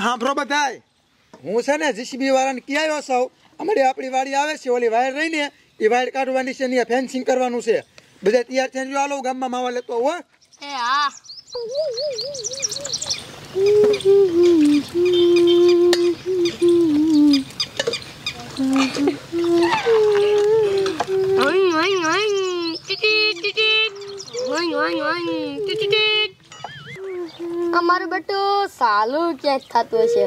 સાંભળો બધાય હું છે ને જીસીબી વાળાને કી આવ્યો સૌ અમારી આપણી વાડી આવે છે ઓલી વાયર રહીને એ વાયર કાઢવાની છે ને ફેન્સિંગ કરવાનું છે. બધા તૈયાર થઈને જો આલો ગામમાં માવા લેતો હો. એ હા ઓય ઓય ઓય ટીટી ટીટી ઓય ઓય ઓય ટીટી ટીટ અમારું સાલું ક્યાંક થતું હશે?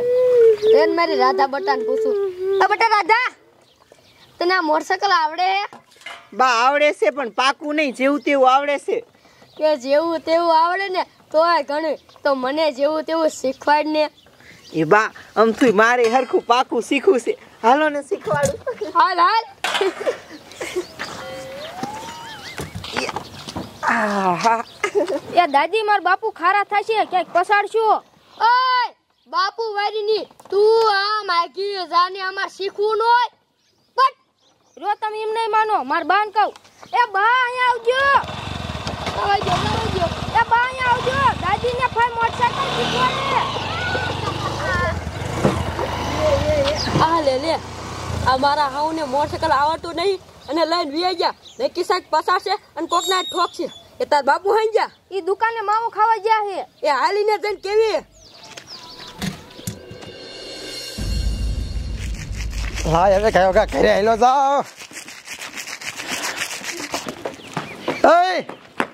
બેન મારી રાધા બટાને પૂછું. અ બટા રાધા તને આ મોટરસાયકલ આવડે? બા આવડે છે પણ પાકું નહીં જેવું તેવું આવડે છે. કે જેવું તેવું આવડે ને તોય ઘણું. તો મને જેવું તેવું શીખવાડ ને. એ બા અમથું મારે હરખું પાકું શીખવું છે. હાલો ને શીખવાડું. હાલ હાલ. એ દાદી માર બાપુ ખારા થશે ક્યાંક પસાડશું? બાપુ વારીની તું આ માગી જાને આમાં શીખવું ન હોય બટ રો તમે એમ નહીં માનો માર બાન કહું. એ બા અહીંયા આવજો. આવજો આવજો એ બા અહીંયા આવજો. દાદીને ફાઈ મોટરસાઇકલ શીખવાડે. આ લે લે. આ મારા હાઉને મોટરસાયકલ આવડતું નહીં અને લઈને વી ગયા. ને કિસાક પસાશે અને કોકના ઠોકશે. એ તાર બાપુ હાઈ ગયા એ દુકાને માવો ખાવા ગયા હે. એ હાલીને જઈને કેવી હા હવે કયો કા ઘરે હેલો જાઓ એ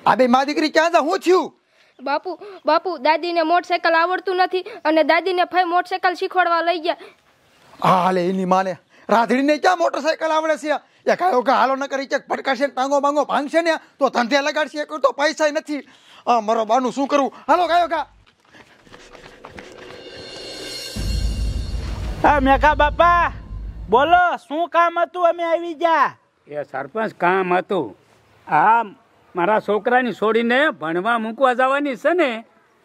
આ બે મા દીકરી ક્યાં જા હું થયું? બાપુ બાપુ દાદીને મોટરસાયકલ આવડતું નથી અને દાદીને ફાઈ મોટરસાયકલ શીખવાડવા લઈ ગયા. હા હાલે એની માને. રાધડીને ક્યાં મોટરસાયકલ આવડે છે? એ કયો કે હાલો ન કરી ચેક ફટકાશે ટાંગો બાંગો ભાંગશે ને તો ધંધે લગાડશે એક તો પૈસા નથી. આ મારો બાનું શું કરવું હાલો કયો કા હા મેકા બાપા. બોલો શું કામ હતું? અમે આવી જા એ સરપંચ કામ હતું. આ મારા છોકરાની છોડીને ભણવા મૂકવા જવાની છે ને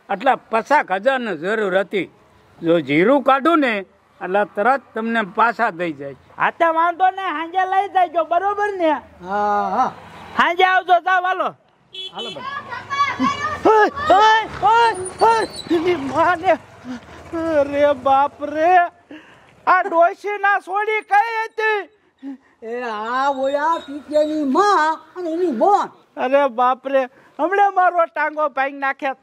એટલે પચાસ હજારની જરૂર હતી. જો જીરું કાઢું ને એટલે તરત તમને પાછા દઈ જાય હા તો વાંધો ને સાંજે લઈ જાય બરોબર ને? હા હા. સાંજે આવજો જાવ હાલો. હાલો માને. અરે બાપ રે. આ ડોશી ના છોડી કઈ હતી? એ આ ઓયા પીકેની માં અને એની બોન. અરે બાપ રે હમણાં મારો ટાંગો ભાઈ નાખ્યા.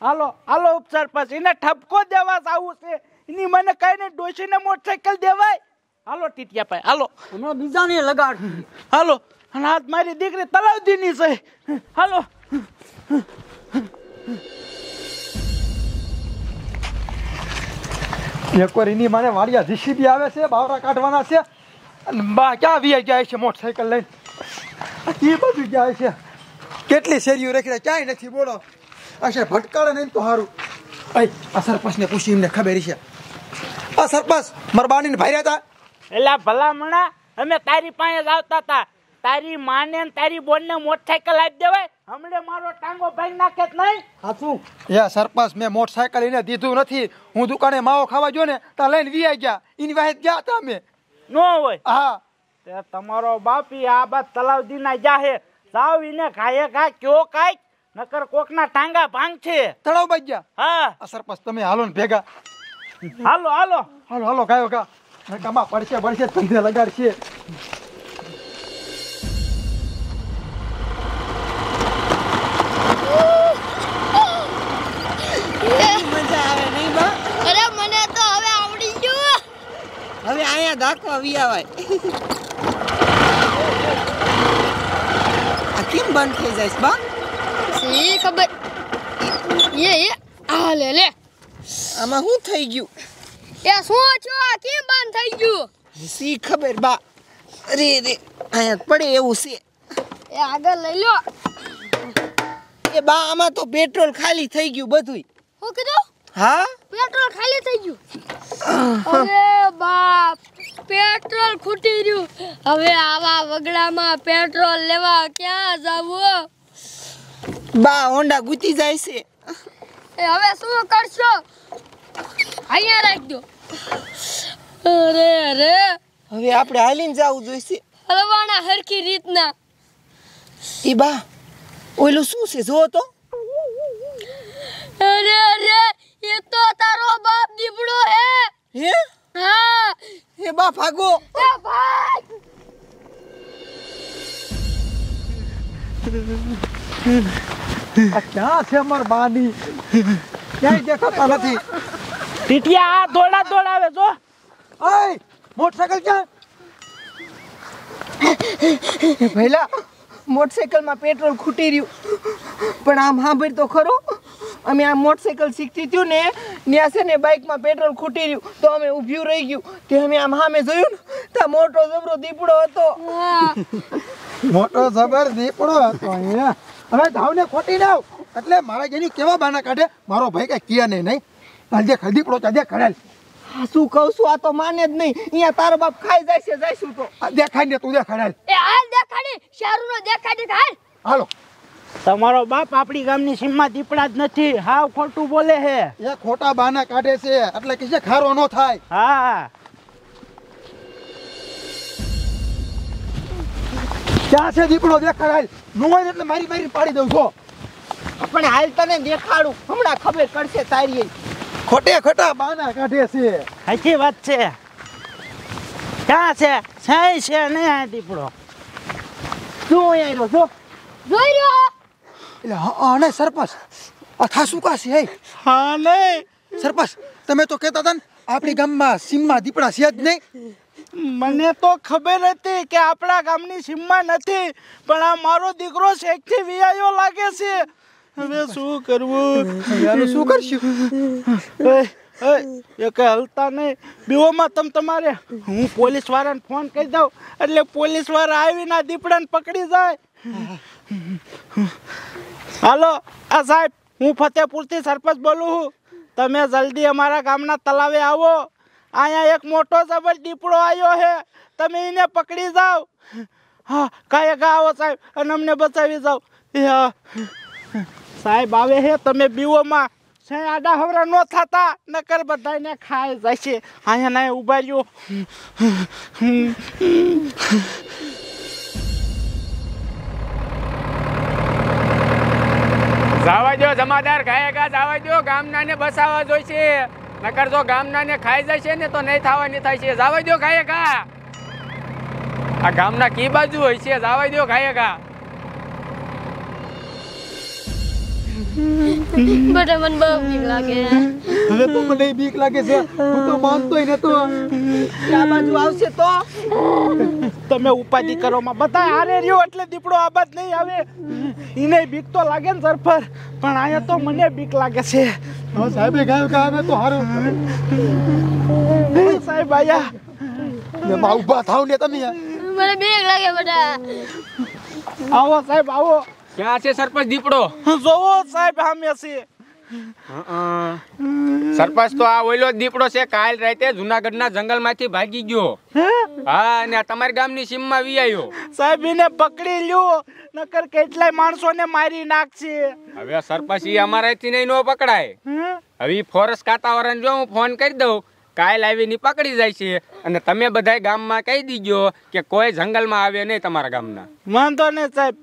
હાલો હાલો ઉપસરપંચ એને ઠપકો દેવા આવું છે. એની મને કઈ ને ડોશીને મોટરસાયકલ દેવાય. હાલો ટીટિયા ભાઈ હાલો. હમણાં બીજાને લગાડ હાલો અને આજ મારી દીકરી તલાવદીની છે. હાલો. એકવાર એની માને વાડિયા જીસીબી આવે છે, બાવરા કાઢવાના છે. અને બા ક્યાં વી જાય છે મોટરસાયકલ લઈને? એ બધું જાય છે. કેટલી શેરીઓ રાખી ક્યાંય નથી, બોલો. અશે ભટકાળે નહીં તો સારું અય, આ સરપંચને પૂછી એમને ખબર છે. આ સરપંચ મારા બાણીને ભાઈ હતા. એલા ભલામણા, અમે તારી પાસે જ આવતા હતા. તારી માને તારી બોનને મોટરસાયકલ આપી દેવાય. હમણે મારો ટાંગો ભાઈ નાખે નહીં? હાથું એ સરપંચ મેં મોટરસાયકલ એને દીધું નથી. હું દુકાને માવો ખાવા જો ને તા લઈને વી ગયા. એની વાહે ગયા હતા અમે. નો હોય? હા. તે તમારો બાપી આ બાદ તલાવદી ના જાહે. સાવ ઇને ખાયે ખા કયો કાઈ નકર કોકના ટાંગા ભાંગ છે તળાવ બાજ ગયા? હા. સરપંચ તમે હાલો ને ભેગા. હાલો હાલો. હાલો હાલો કાયો કા નકામાં પડશે પડશે ધંધે લગાડશે. અહીંયા દાખવા વી આ કેમ બંધ થઈ જાય બા? સી ખબર. એ એ. આ લે લે. આમાં શું થઈ ગયું? એ શું છો આ કેમ બંધ થઈ ગયું? સી ખબર બા? અરે રે અહીંયા પડે એવું છે. એ આગળ લઈ લો એ બા આમાં તો પેટ્રોલ ખાલી થઈ ગયું બધુંય. શું કીધું? હા? પેટ્રોલ ખાલી થઈ ગયું. અરે બાપ પેટ્રોલ ખૂટી રહ્યું. હવે આવા વગડામાં પેટ્રોલ લેવા ક્યાં જાવું બા હોન્ડા ગુતી જાય છે. એ હવે શું કરશો? અહીંયા રાખજો અરે અરે. હવે આપણે હાલીને જવું જોઈશે. હલવાના હરખી રીતના. એ બા ઓલું શું છે? જો તો. અરે અરે. એ તો તારો બાપ દીપડો હે. હે? હા. હે બા ભાગો. એ ભાઈ આ ક્યાં છે માર બાની? ક્યાંય દેખાતા નથી. ટીટિયા આ દોડા દોડાવે જો. ઓય મોટરસાયકલ ક્યાં? ભઈલા મોટરસાયકલમાં પેટ્રોલ ખૂટી રહ્યું. પણ આમ સાંભળ તો ખરો. અમે આ મોટરસાઇકલ શીખતી થયું ને ત્યાં છે ને બાઇકમાં પેટ્રોલ ખૂટી રહ્યું તો અમે ઊભ્યું રહી ગયું. તે અમે આમ સામે જોયું ને ત્યાં મોટો જબરો દીપડો હતો. મોટો જબર દીપડો હતો અહીંયા. હવે ધાવને ખોટી નાવ એટલે મારા જેની કેવા બાના કાઢે? મારો ભાઈ કઈ કિયા નહીં નહીં. આજે દીપડો આજે કરેલ આ શું કહું છું આ તો માને જ નહીં. અહીંયા તારો બાપ ખાઈ જાય છે જઈશું તો. દેખાડી ને તું દેખાડે એ હાલ દેખાડી શારુનો દેખાડી હાલ હાલો. તમારો બાપ આપણી ગામની સીમમાં દીપડા જ નથી હાવ ખોટું બોલે છે. એ ખોટા બાના કાઢે છે એટલે કે ખારો નો થાય. હા. ક્યાં છે દીપડો? દેખાડાય. નો હોય એટલે મારી મારી પાડી દઉં છો પણ હાલ તને દેખાડું. હમણાં ખબર પડશે તારી ખોટે ખોટા બાના કાઢે છે. સાચી વાત છે. ક્યાં છે? સાઈ છે ને આ દીપડો? શું અહીંયા રહ્યો? જો. જોઈ રહ્યો. એટલે હા ને સરપંચ. આ થાસું કાશી હે? હા નહીં. સરપંચ તમે તો કહેતા હતા ને આપણી ગામમાં સીમમાં દીપડા છે જ નહીં. મને તો ખબર હતી કે આપણા ગામની સીમમાં નથી પણ આ મારો દીકરો શેખથી વિયાયો લાગે છે. હવે શું કરવું? યાર શું કરશું? એ, એ, એ કઈ હલતા નહીં. બીઓમાં તમ તમારે હું પોલીસ વાળાને ફોન કરી દઉં એટલે પોલીસવાળા આવીને દીપડાને પકડી જાય. હાલો, આ સાહેબ, હું ફતેપુરથી સરપંચ બોલું છું. તમે જલ્દી અમારા ગામના તલાવે આવો. અહીંયા એક મોટો જબર દીપડો આવ્યો છે. તમે એને પકડી જાઓ. હા, કાંઈ ગા આવો સાહેબ, અને અમને બચાવી જાઓ. સાહેબ, આવે છે, તમે બીઓમાં. છે આડા હવરા ન થતા, નકર બધાને ખાઈ જાય છે અહીંયા ના ઊભા રહ્યો. જાવા દો જમાદાર ગાયકા જાવા દો ગામનાને બસાવા જોઈશે. નકર જો ગામનાને ખાઈ જશે ને તો નહીં થવાની થાય છે. જાવા દો ગાયકા આ ગામના કી બાજુ હોય છે. જાવા દો ગાયકા બટા મને બહુ લાગે હવે તો મને બીક લાગે છે. હું તો માનતોય નતો. આ બાજુ આવશે તો? તમે ઉપાધિ કરો માં બધા હારે રહ્યો એટલે દીપડો આબાદ નહીં આવે. એને બીક તો લાગે ને સરફર પણ અહીંયા તો મને બીક લાગે છે. હા સાહેબે ગાયું કે આવે તો હારું. સાહેબ આયા. ને માં ઊભા થાવ ને તમે મને બીક લાગે બધા. આવો સાહેબ આવો. ક્યાં છે સરપંચ દીપડો? જોવો સાહેબ સામે છે. સરપંચ તો આ ઓઈલો જ દીપડો છે. કાલ રાતે જુનાગઢના જંગલમાંથી ભાગી ગયો. હા? અને તમારી ગામની સીમમાં વી આવ્યો સાહેબ એને પકડી લ્યો. નકર કેટલાય માણસોને મારી નાખશે. હવે સરપંચ ઈ અમારાથી નહીં નો પકડાય. હવે ફોરેસ્ટ ખાતાવાળાને જો હું ફોન કરી દઉં કાલ આવીને પકડી જાય છે. અને તમે બધાય ગામમાં કહી દીજો કે કોઈ જંગલમાં આવે નહીં તમારા ગામના. વાંધો નહીં સાહેબ.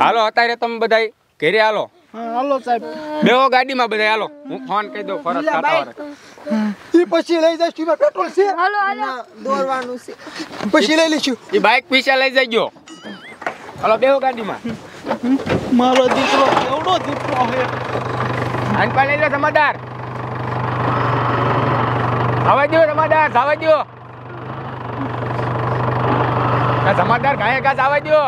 હાલો અત્યારે તમે બધાય ઘેરે હાલો. હાલો સાહેબ. બેહો ગાડીમાં બધા હાલો. હું ફોન કહી દઉં ફોરેસ્ટ ખાતાવાળા ઈ પછી લઈ જાય એમાં પેટ્રોલ છે. હાલો હાલો. દોરવાનું છે. પછી લઈ લઈશું. એ બાઇક પીછા લઈ જજો. હાલો બેહો ગાડીમાં. મારો દીકરો કેવડો દીકરો હે આન પા લઈ લો સમાદાર આવા દો સમાદાર આવા દો આ જમાદાર ગાયે ગા જવા દો